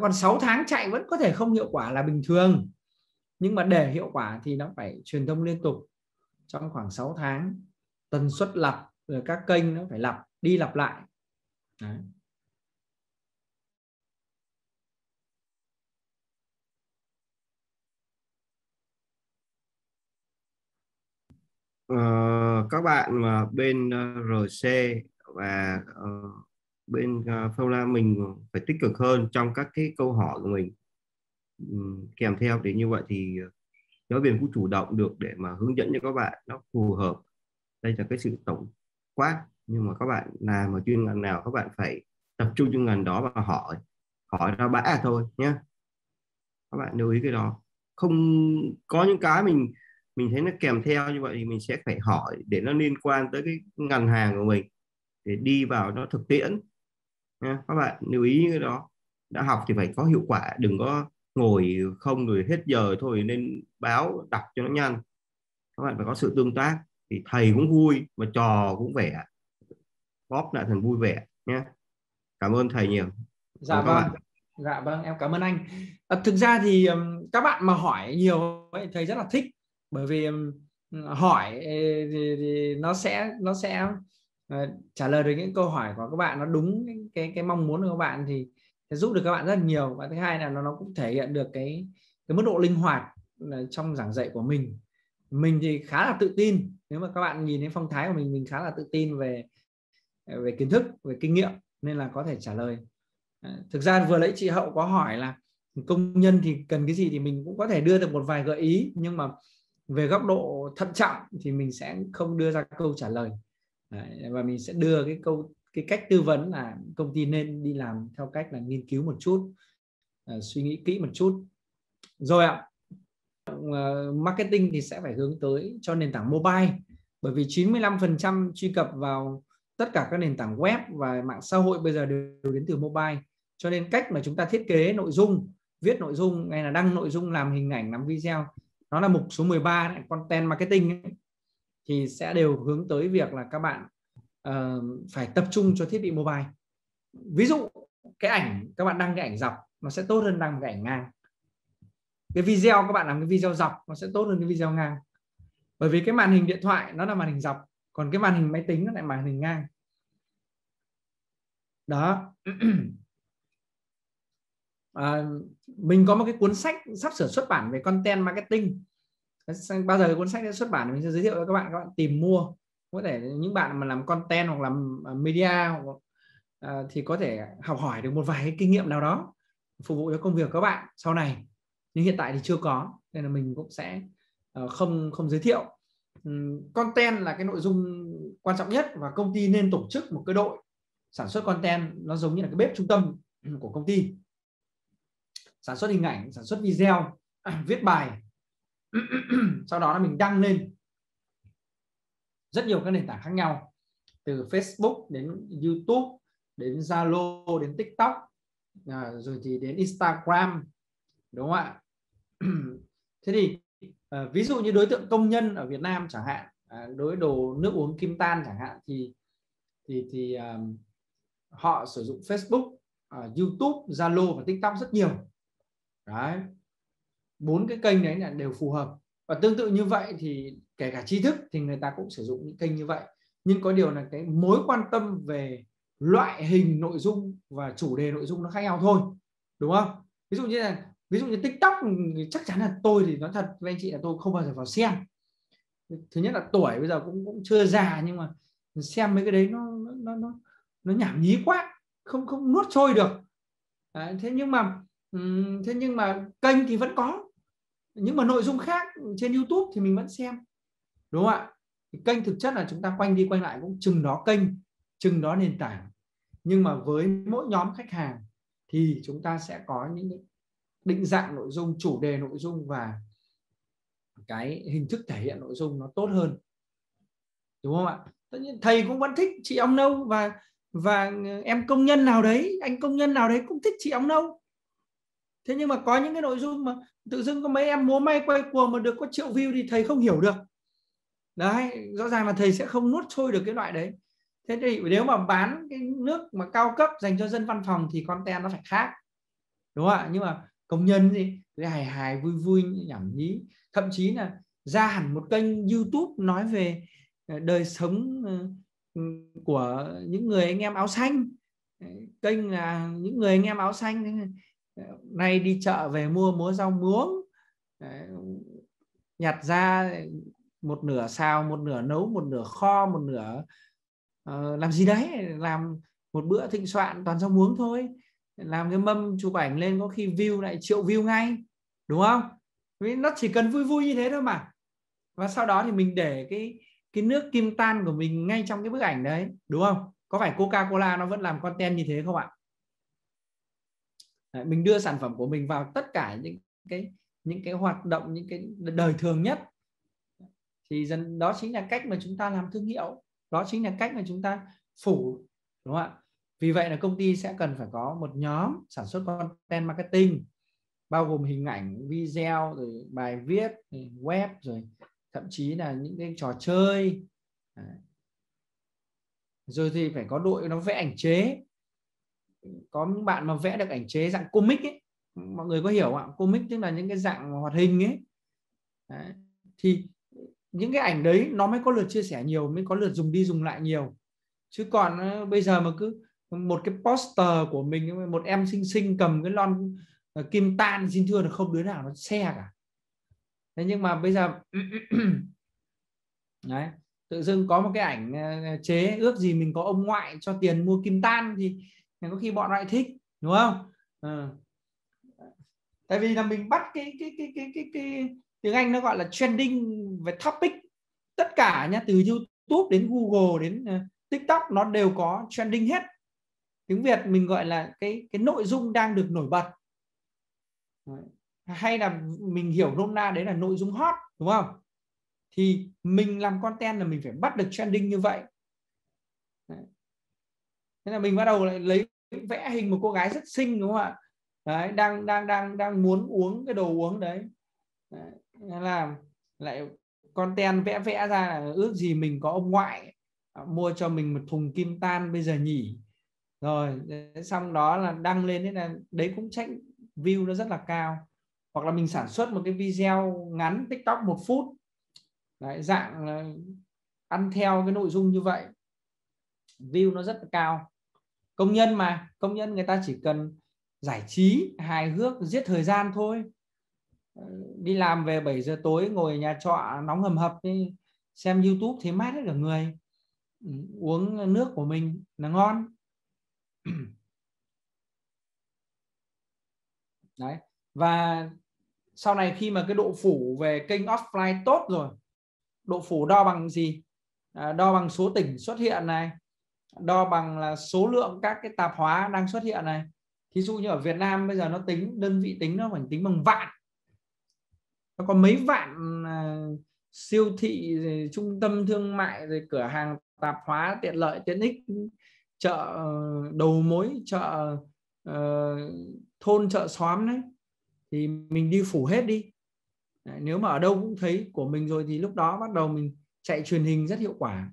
còn 6 tháng chạy vẫn có thể không hiệu quả là bình thường. Nhưng mà để hiệu quả thì nó phải truyền thông liên tục. Trong khoảng 6 tháng tần suất lặp rồi các kênh nó phải lặp đi lặp lại. Đấy. Uh, các bạn mà bên ờ, uh, RC và uh, bên ờ, uh, Phong La mình phải tích cực hơn trong các cái câu hỏi của mình. Um, kèm theo để như vậy thì ờ, giáo viên cũng chủ động được để mà hướng dẫn cho các bạn nó phù hợp. Đây là cái sự tổng quát nhưng mà các bạn làm ở chuyên ngành nào các bạn phải tập trung chuyên ngành đó và hỏi hỏi ra bã thôi nhé các bạn lưu ý cái đó. Không có những cái mình mình thấy nó kèm theo như vậy thì mình sẽ phải hỏi để nó liên quan tới cái ngành hàng của mình để đi vào nó thực tiễn nha. Các bạn lưu ý cái đó. Đã học thì phải có hiệu quả đừng có ngồi không rồi hết giờ thôi nên báo đọc cho nó nhanh. Các bạn phải có sự tương tác thì thầy cũng vui và trò cũng vẻ. Góp lại thành vui vẻ nhé cảm ơn thầy nhiều. Dạ vâng. bạn. dạ vâng em cảm ơn anh. À, thực ra thì um, các bạn mà hỏi nhiều ấy, thầy rất là thích. Bởi vì um, hỏi thì, thì nó sẽ nó sẽ Ờ, trả lời được những câu hỏi của các bạn nó đúng cái cái, cái mong muốn của các bạn thì sẽ giúp được các bạn rất nhiều. Và thứ hai là nó nó cũng thể hiện được cái cái mức độ linh hoạt trong giảng dạy của mình. Mình thì khá là tự tin. Nếu mà các bạn nhìn thấy phong thái của mình mình khá là tự tin về về kiến thức về kinh nghiệm nên là có thể trả lời. Ờ, thực ra vừa nãy chị hậu có hỏi là công nhân thì cần cái gì thì mình cũng có thể đưa được một vài gợi ý nhưng mà về góc độ thận trọng thì mình sẽ không đưa ra câu trả lời và mình sẽ đưa cái câu cái cách tư vấn là công ty nên đi làm theo cách là nghiên cứu một chút uh, suy nghĩ kỹ một chút. Rồi ạ uh, marketing thì sẽ phải hướng tới cho nền tảng mobile bởi vì 95% truy cập vào tất cả các nền tảng web và mạng xã hội bây giờ đều đến từ mobile. Cho nên cách mà chúng ta thiết kế nội dung viết nội dung hay là đăng nội dung làm hình ảnh làm video nó là mục số 13 này, content marketing ấy, thì sẽ đều hướng tới việc là các bạn uh, phải tập trung cho thiết bị mobile. Ví dụ cái ảnh các bạn đăng cái ảnh dọc nó sẽ tốt hơn đăng cái ảnh ngang. Cái video các bạn làm cái video dọc nó sẽ tốt hơn cái video ngang. Bởi vì cái màn hình điện thoại nó là màn hình dọc còn cái màn hình máy tính nó lại màn hình ngang. Đó. À, mình có một cái cuốn sách sắp sửa xuất bản về content marketing bao giờ cuốn sách sẽ xuất bản mình sẽ giới thiệu cho các bạn các bạn tìm mua. Có thể những bạn mà làm content hoặc làm à, media hoặc, uh, thì có thể học hỏi được một vài cái kinh nghiệm nào đó phục vụ cho công việc các bạn sau này. Nhưng hiện tại thì chưa có nên là mình cũng sẽ uh, không không giới thiệu. Um, content là cái nội dung quan trọng nhất và công ty nên tổ chức một cái đội sản xuất content. Nó giống như là cái bếp trung tâm của công ty. Sản xuất hình ảnh sản xuất video viết bài. sau đó là mình đăng lên rất nhiều các nền tảng khác nhau từ Facebook đến YouTube đến Zalo đến TikTok à, rồi thì đến Instagram đúng không ạ? Thế thì à, ví dụ như đối tượng công nhân ở Việt Nam chẳng hạn à, đối đồ nước uống kim tan chẳng hạn thì thì thì à, họ sử dụng Facebook à, YouTube Zalo và TikTok rất nhiều. Đấy bốn cái kênh đấy là đều phù hợp. Và tương tự như vậy thì kể cả tri thức thì người ta cũng sử dụng những kênh như vậy. Nhưng có điều là cái mối quan tâm về loại hình nội dung và chủ đề nội dung nó khác nhau thôi đúng không? Ví dụ như là ví dụ như tiktok chắc chắn là tôi thì nói thật với anh chị là tôi không bao giờ vào xem. Thứ nhất là tuổi bây giờ cũng cũng chưa già nhưng mà xem mấy cái đấy nó nó nó nó nhảm nhí quá không không nuốt trôi được. Đấy, thế nhưng mà thế nhưng mà kênh thì vẫn có nhưng mà nội dung khác trên YouTube thì mình vẫn xem. Đúng không ạ? Thì kênh thực chất là chúng ta quanh đi quanh lại cũng chừng đó kênh, chừng đó nền tảng. Nhưng mà với mỗi nhóm khách hàng thì chúng ta sẽ có những định dạng nội dung, chủ đề nội dung và cái hình thức thể hiện nội dung nó tốt hơn. Đúng không ạ? Tất nhiên thầy cũng vẫn thích chị ong nâu và và em công nhân nào đấy, anh công nhân nào đấy cũng thích chị ong nâu thế nhưng mà có những cái nội dung mà tự dưng có mấy em múa may quay cuồng mà được có triệu view thì thầy không hiểu được. Đấy, rõ ràng là thầy sẽ không nuốt trôi được cái loại đấy. Thế thì nếu mà bán cái nước mà cao cấp dành cho dân văn phòng thì content nó phải khác. Đúng không ạ? Nhưng mà công nhân gì hài hài, vui vui, nhảm nhí. Thậm chí là ra hẳn một kênh YouTube nói về ờ, đời sống ờ, của những người anh em áo xanh. Kênh là những người anh em áo xanh nay đi chợ về mua múa rau muống. Nhặt ra một nửa xào một nửa nấu một nửa kho một nửa uh, làm gì đấy? Làm một bữa thịnh soạn toàn rau muống thôi. Làm cái mâm chụp ảnh lên có khi view lại triệu view ngay đúng không? Vì nó chỉ cần vui vui như thế thôi mà. Và sau đó thì mình để cái cái nước kim tan của mình ngay trong cái bức ảnh đấy đúng không? Có phải Coca Cola nó vẫn làm content như thế không ạ? Đấy, mình đưa sản phẩm của mình vào tất cả những cái những cái hoạt động những cái đời thường nhất. Thì dần đó chính là cách mà chúng ta làm thương hiệu đó chính là cách mà chúng ta phủ đúng không ạ? Vì vậy là công ty sẽ cần phải có một nhóm sản xuất content marketing bao gồm hình ảnh video rồi bài viết web rồi thậm chí là những cái trò chơi. Rồi thì phải có đội nó vẽ ảnh chế có những bạn mà vẽ được ảnh chế dạng comic ấy. Mọi người có hiểu không ạ? Comic tức là những cái dạng hoạt hình ấy. Đấy. thì những cái ảnh đấy nó mới có lượt chia sẻ nhiều mới có lượt dùng đi dùng lại nhiều. Chứ còn ờ, bây giờ mà cứ một cái poster của mình một em xinh xinh cầm cái lon ờ, kim tan xin thưa là không đứa nào nó xe cả. Thế nhưng mà bây giờ đấy. Tự dưng có một cái ảnh ờ, chế ước gì mình có ông ngoại cho tiền mua kim tan thì có khi bọn lại thích đúng không? Ừ. tại vì là mình bắt cái cái cái cái cái, cái tiếng Anh nó gọi là trending về topic. Tất cả nhá từ YouTube đến Google đến uh, TikTok nó đều có trending hết. Tiếng Việt mình gọi là cái cái nội dung đang được nổi bật. Hay là mình hiểu nôm na đấy là nội dung hot đúng không? Thì mình làm content là mình phải bắt được trending như vậy thế là mình bắt đầu lại lấy vẽ hình một cô gái rất xinh đúng không ạ? Đấy đang đang đang đang muốn uống cái đồ uống đấy, đấy là lại content vẽ vẽ ra là ước gì mình có ông ngoại à, mua cho mình một thùng kim tan bây giờ nhỉ? Rồi xong đó là đăng lên đấy là đấy cũng trách view nó rất là cao. Hoặc là mình sản xuất một cái video ngắn tiktok một phút. Đấy, dạng ăn theo cái nội dung như vậy. View nó rất là cao công nhân mà công nhân người ta chỉ cần giải trí hài hước giết thời gian thôi. Ờ, đi làm về 7 giờ tối ngồi nhà trọ nóng hầm hập đi xem YouTube thấy mát hết cả người. Ừ, uống nước của mình là ngon. Đấy và sau này khi mà cái độ phủ về kênh offline tốt rồi độ phủ đo bằng gì? À, đo bằng số tỉnh xuất hiện này đo bằng là số lượng các cái tạp hóa đang xuất hiện này. Thí dụ như ở Việt Nam bây giờ nó tính đơn vị tính nó phải tính bằng vạn. Nó có mấy vạn uh, siêu thị rồi, trung tâm thương mại rồi cửa hàng tạp hóa tiện lợi tiện ích chợ ờ, đầu mối chợ uh, thôn chợ xóm đấy thì mình đi phủ hết đi. Đấy, nếu mà ở đâu cũng thấy của mình rồi thì lúc đó bắt đầu mình chạy truyền hình rất hiệu quả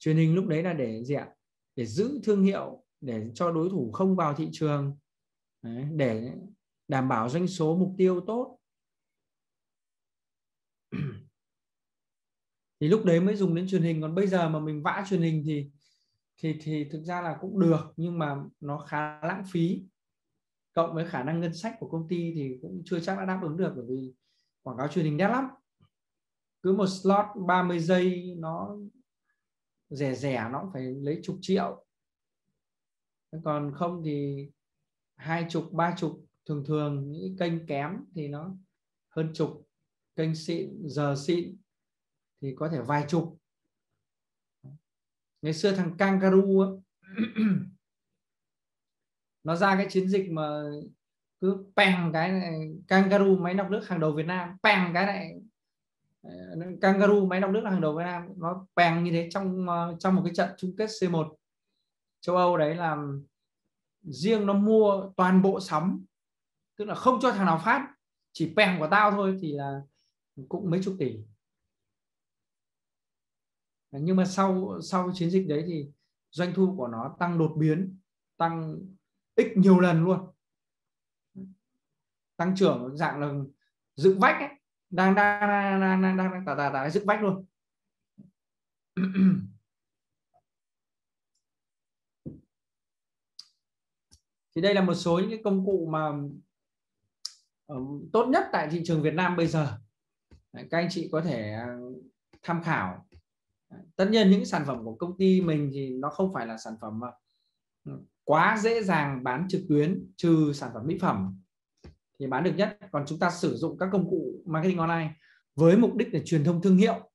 truyền hình lúc đấy là để gì ạ? Để giữ thương hiệu để cho đối thủ không vào thị trường. Đấy, để đảm bảo doanh số mục tiêu tốt. Thì lúc đấy mới dùng đến truyền hình. Còn bây giờ mà mình vã truyền hình thì thì thì thực ra là cũng được nhưng mà nó khá lãng phí. Cộng với khả năng ngân sách của công ty thì cũng chưa chắc đã đáp ứng được bởi vì quảng cáo truyền hình đắt lắm. Cứ một slot 30 giây nó rẻ rẻ nó cũng phải lấy chục triệu. Còn không thì hai chục ba chục thường thường những kênh kém thì nó hơn chục kênh xịn giờ xịn thì có thể vài chục. Ngày xưa thằng kangaroo á, nó ra cái chiến dịch mà cứ pèng cái này kangaroo máy lọc nước hàng đầu Việt Nam pèng cái này Ờ, kangaroo, máy lọc nước là hàng đầu Việt Nam. Nó pèng như thế trong ờ, trong một cái trận chung kết C1 châu Âu đấy là riêng nó mua toàn bộ sóng tức là không cho thằng nào phát, chỉ pèng của tao thôi thì là cũng mấy chục tỷ. Nhưng mà sau sau chiến dịch đấy thì doanh thu của nó tăng đột biến, tăng x nhiều lần luôn. Tăng trưởng dạng là dựng vách ấy đang đang đang đang đang đang tả tả tả dựng vách luôn. Thì đây là một số những công cụ mà tốt nhất tại thị trường Việt Nam bây giờ. Các anh chị có thể à, tham khảo. Tất nhiên những sản phẩm của công ty mình thì nó không phải là sản phẩm mà quá dễ dàng bán trực tuyến, trừ sản phẩm mỹ phẩm thì bán được nhất. Còn chúng ta sử dụng các công cụ marketing online với mục đích để truyền thông thương hiệu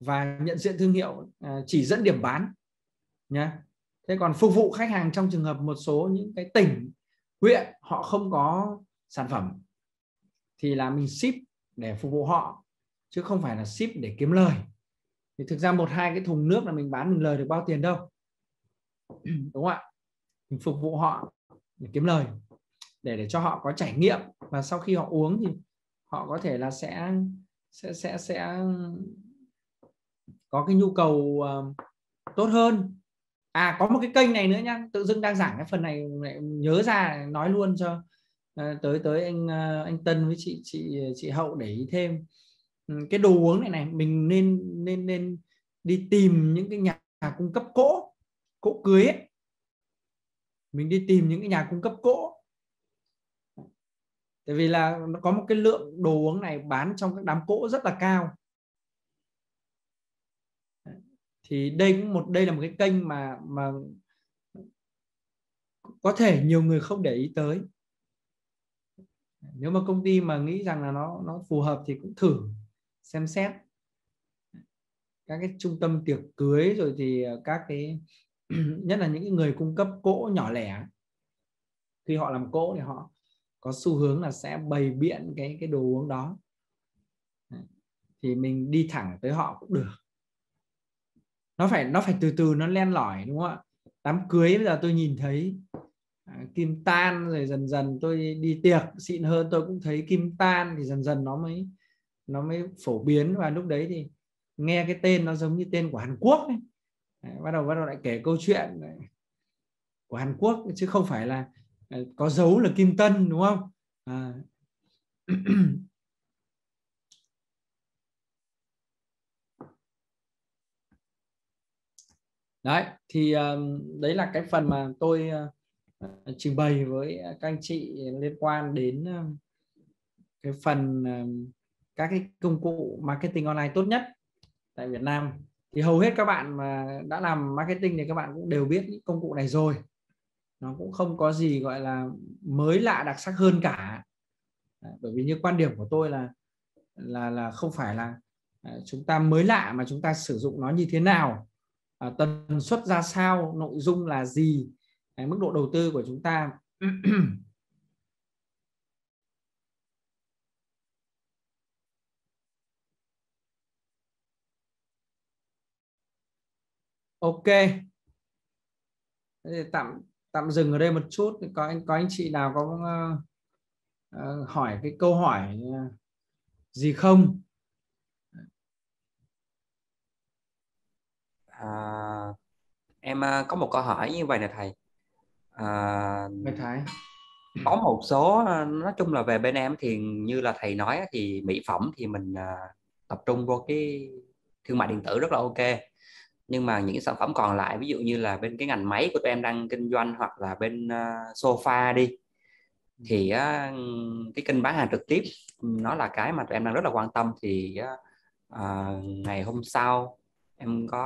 và nhận diện thương hiệu à, chỉ dẫn điểm bán nhé thế còn phục vụ khách hàng trong trường hợp một số những cái tỉnh, huyện họ không có sản phẩm thì là mình ship để phục vụ họ, chứ không phải là ship để kiếm lời. Thì thực ra một, hai cái thùng nước là mình bán mình lời được bao tiền đâu. Đúng không ạ? Mình phục vụ họ để kiếm lời để để cho họ có trải nghiệm. Và sau khi họ uống thì họ có thể là sẽ sẽ sẽ sẽ có cái nhu cầu uh, tốt hơn. À có một cái kênh này nữa nhá. Tự dưng đang giảng cái phần này nhớ ra nói luôn cho uh, tới tới anh uh, anh Tân với chị chị chị Hậu để ý thêm. Ừ, cái đồ uống này này mình nên nên nên đi tìm những cái nhà cung cấp cỗ cỗ cưới ấy. mình đi tìm những cái nhà cung cấp cỗ tại vì là nó có một cái lượng đồ uống này bán trong các đám cỗ rất là cao. Thì đây cũng một, đây là một cái kênh mà mà có thể nhiều người không để ý tới. Nếu mà công ty mà nghĩ rằng là nó nó phù hợp thì cũng thử xem xét. Các cái trung tâm tiệc cưới rồi thì à, các cái, nhất là những người cung cấp cỗ nhỏ lẻ. Khi họ làm cỗ thì họ có xu hướng là sẽ bày biện cái cái đồ uống đó. Thì mình đi thẳng tới họ cũng được. Nó phải nó phải từ từ nó len lỏi đúng không ạ? Đám cưới bây giờ tôi nhìn thấy à, kim tan rồi dần dần tôi đi tiệc xịn hơn tôi cũng thấy kim tan thì dần dần nó mới nó mới phổ biến. Và lúc đấy thì nghe cái tên nó giống như tên của Hàn Quốc ấy. Đấy, bắt đầu bắt đầu lại kể câu chuyện. Của Hàn Quốc chứ không phải là Ờ, có dấu là Kim Tân, đúng không? À. đấy, thì ờ, đấy là cái phần mà tôi ờ, trình bày với các anh chị liên quan đến cái phần các cái công cụ marketing online tốt nhất tại Việt Nam. Thì hầu hết các bạn mà đã làm marketing thì các bạn cũng đều biết những công cụ này rồi nó cũng không có gì gọi là mới lạ đặc sắc hơn cả. Ờ, bởi vì như quan điểm của tôi là là là không phải là ờ, chúng ta mới lạ mà chúng ta sử dụng nó như thế nào. Ờ, tần suất ra sao, nội dung là gì mức độ đầu tư của chúng ta. Ok. Tạm tạm dừng ở đây một chút. Có anh có anh chị nào có uh, hỏi cái câu hỏi uh, gì không? À, em có một câu hỏi như vậy nè thầy. À, thầy Thái. có một số nói chung là về bên em thì như là thầy nói thì mỹ phẩm thì mình tập trung vô cái thương mại điện tử rất là ok nhưng mà những sản phẩm còn lại ví dụ như là bên cái ngành máy của tụi em đang kinh doanh hoặc là bên uh, sofa đi thì uh, cái kênh bán hàng trực tiếp nó là cái mà tụi em đang rất là quan tâm thì uh, ngày hôm sau em có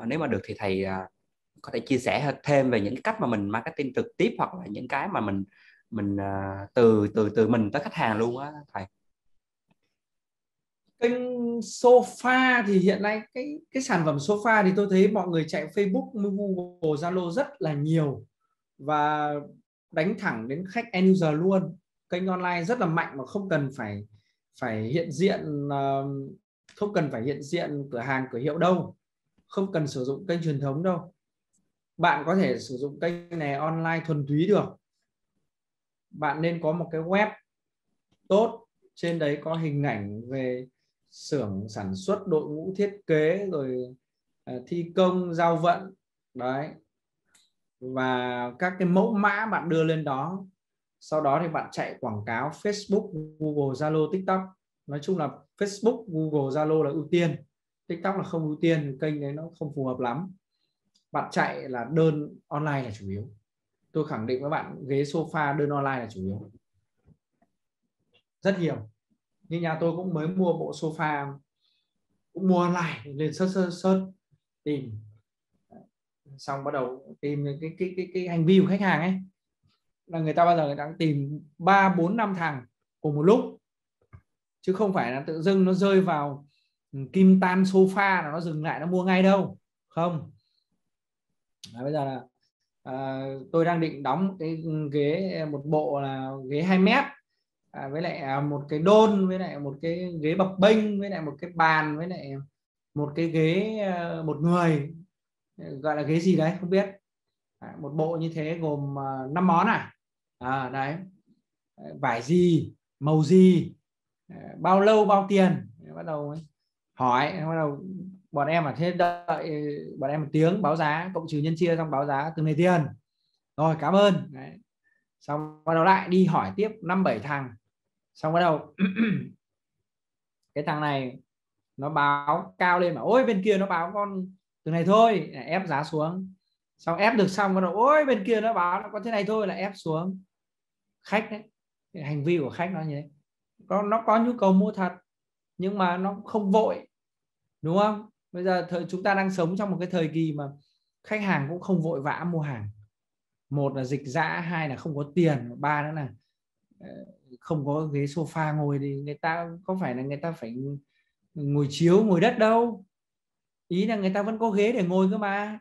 uh, nếu mà được thì thầy uh, có thể chia sẻ thêm về những cách mà mình marketing trực tiếp hoặc là những cái mà mình mình uh, từ từ từ mình tới khách hàng luôn á thầy kênh sofa thì hiện nay cái cái sản phẩm sofa thì tôi thấy mọi người chạy Facebook, Google, Zalo rất là nhiều và đánh thẳng đến khách end user luôn. Kênh online rất là mạnh mà không cần phải phải hiện diện không cần phải hiện diện cửa hàng cửa hiệu đâu, không cần sử dụng kênh truyền thống đâu. Bạn có thể sử dụng kênh này online thuần túy được. Bạn nên có một cái web tốt trên đấy có hình ảnh về xưởng sản xuất đội ngũ thiết kế rồi à, thi công, giao vận, đấy. Và các cái mẫu mã bạn đưa lên đó. Sau đó thì bạn chạy quảng cáo Facebook, Google, Zalo, TikTok. Nói chung là Facebook, Google, Zalo là ưu tiên. TikTok là không ưu tiên, kênh đấy nó không phù hợp lắm. Bạn chạy là đơn online là chủ yếu. Tôi khẳng định với bạn, ghế sofa đơn online là chủ yếu. Rất nhiều như nhà tôi cũng mới mua bộ sofa cũng mua online lên search search, search tìm. Xong bắt đầu tìm cái cái cái cái hành vi của khách hàng ấy. Là người ta bao giờ người ta tìm ba bốn năm thằng cùng một lúc. Chứ không phải là tự dưng nó rơi vào ừ, kim tan sofa là nó dừng lại nó mua ngay đâu. Không. À, bây giờ là à, tôi đang định đóng cái ghế một bộ là ghế 2 mét à, với lại à, một cái đôn với lại một cái ghế bập bênh với lại một cái bàn với lại một cái ghế ờ, một người. Ờ, gọi là ghế gì đấy không biết. À, một bộ như thế gồm ờ, 5 món à? À đấy. Vải gì màu gì bao lâu bao tiền? Bắt đầu hỏi bắt đầu bọn em ở thế đợi bọn em một tiếng báo giá cộng trừ nhân chia xong báo giá từng này tiền. Rồi cảm ơn. Đấy. xong bắt đầu lại đi hỏi tiếp năm bảy thằng xong bắt đầu, cái thằng này nó báo cao lên mà ôi, bên kia nó báo con từ này thôi. Là ép giá xuống. Xong ép được xong, bắt đầu, ôi, bên kia nó báo nó có thế này thôi. Là ép xuống. Khách đấy hành vi của khách nó như thế. Có, nó có nhu cầu mua thật, nhưng mà nó không vội, đúng không? Bây giờ thời, chúng ta đang sống trong một cái thời kỳ mà khách hàng cũng không vội vã mua hàng. Một là dịch dã hai là không có tiền, ba nữa là ờ, không có ghế sofa ngồi thì người ta có phải là người ta phải ngồi chiếu ngồi đất đâu? Ý là người ta vẫn có ghế để ngồi cơ mà.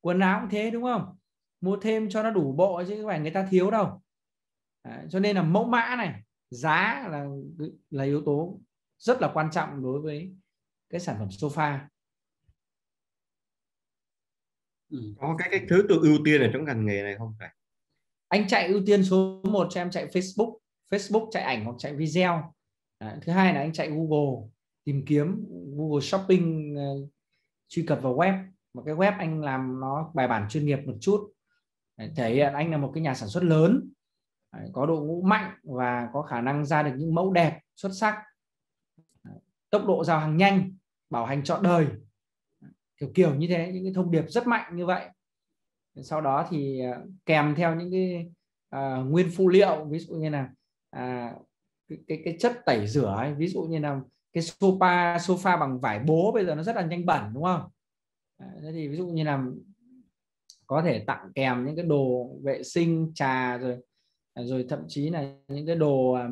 Quần áo cũng thế đúng không? Mua thêm cho nó đủ bộ chứ không phải người ta thiếu đâu. À, cho nên là mẫu mã này giá là là yếu tố rất là quan trọng đối với cái sản phẩm sofa. Ừ. có cái cách thứ tự ưu tiên ở trong ngành nghề này không phải anh chạy ưu tiên số 1 cho em chạy Facebook Facebook chạy ảnh hoặc chạy video. À, thứ hai là anh chạy Google tìm kiếm Google Shopping uh, truy cập vào web. Một cái web anh làm nó bài bản chuyên nghiệp một chút. Thể hiện anh là một cái nhà sản xuất lớn. Có đội ngũ mạnh và có khả năng ra được những mẫu đẹp xuất sắc. Tốc độ giao hàng nhanh bảo hành trọn đời. Kiểu kiểu như thế những cái thông điệp rất mạnh như vậy. Sau đó thì ờ, kèm theo những cái uh, nguyên phụ liệu ví dụ như là à, cái, cái cái chất tẩy rửa ấy, ví dụ như là cái sofa sofa bằng vải bố bây giờ nó rất là nhanh bẩn đúng không? Thế thì ví dụ như là có thể tặng kèm những cái đồ vệ sinh trà rồi rồi thậm chí là những cái đồ à,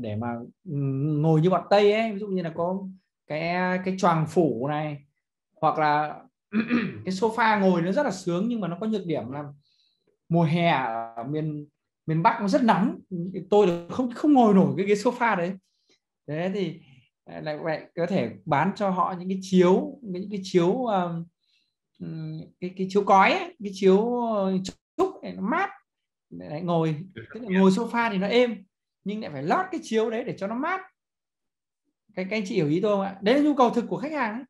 để mà ngồi như bọn tây ấy ví dụ như là có cái cái choàng phủ này hoặc là cái sofa ngồi nó rất là sướng nhưng mà nó có nhược điểm là mùa hè ở miền miền Bắc nó rất nóng. Tôi không không ngồi nổi cái ghế sofa đấy. Thế thì à, lại vậy có thể bán cho họ những cái chiếu những cái chiếu cái cái chiếu cói ấy, cái chiếu ờ, trúc này nó mát. Để ngồi tức là ngồi sofa thì nó êm nhưng lại phải lót cái chiếu đấy để cho nó mát. Các anh chị hiểu ý tôi không ạ? Đấy là nhu cầu thực của khách hàng ấy.